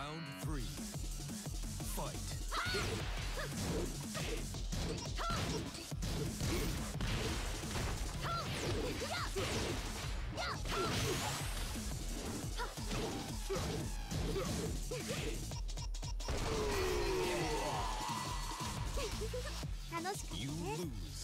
Round three. Fight. You lose.